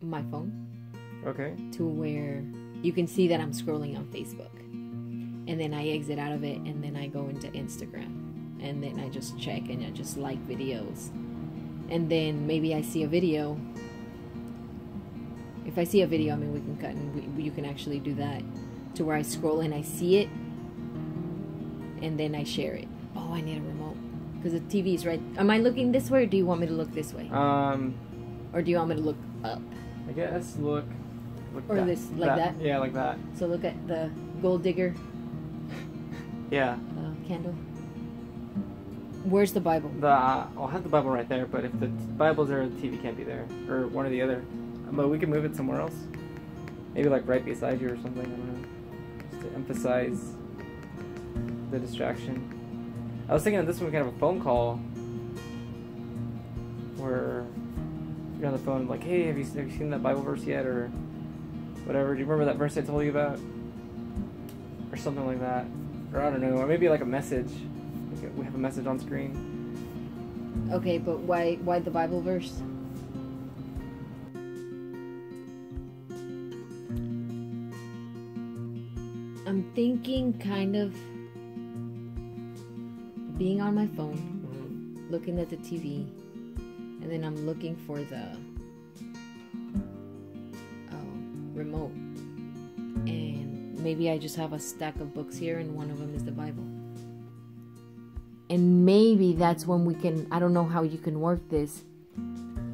my phone Okay. to where you can see that I'm scrolling on Facebook. And then I exit out of it and then I go into Instagram. And then I just check and I just like videos. And then maybe I see a video. If I see a video, I mean, we can cut and we, you can actually do that to where I scroll and I see it and then I share it. Oh, I need a remote because the TV is right. Am I looking this way or do you want me to look this way? Um, Or do you want me to look up? I guess look. look Or this- like that? Yeah, like that. So look at the gold digger Yeah. uh, candle. Where's the Bible? The uh, I'll have the Bible right there, but if the t- Bible's there, the TV can't be there, or one or the other. But we can move it somewhere else. Maybe like right beside you or something. I don't know. Just to emphasize the distraction. I was thinking of this one can have a phone call where you're on the phone like, hey, have you have you seen that Bible verse yet, or whatever? Do you remember that verse I told you about, or something like that? Or I don't know, or maybe like a message. Like we have a message on screen. Okay, but why why the Bible verse? I'm thinking kind of being on my phone, mm-hmm. looking at the TV, and then I'm looking for the oh, remote. And maybe I just have a stack of books here, and one of them is the Bible and maybe that's when we can i don't know how you can work this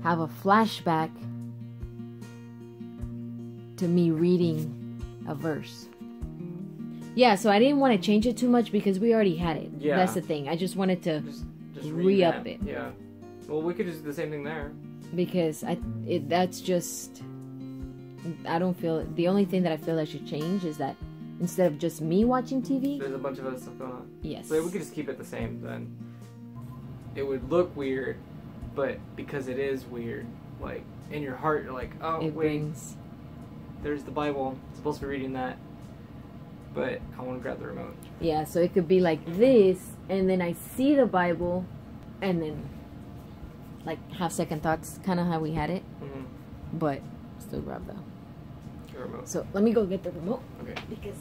have a flashback to me reading a verse yeah so i didn't want to change it too much because we already had it Yeah. that's the thing i just wanted to Just, just Re-up it. Yeah. Well, we could just do the same thing there. because i it that's just i don't feel the only thing that i feel i should change is that instead of just me watching tv There's a bunch of other stuff going on. yes So we could just keep it the same then. It would look weird, but because it is weird, like in your heart, you're like, oh it wait, brings there's the Bible. I'm supposed to be reading that, but I want to grab the remote. Yeah, so it could be like this, and then I see the Bible, and then like have second thoughts, kind of how we had it, Mm-hmm. but still grab remote. So let me go get the remote Okay. because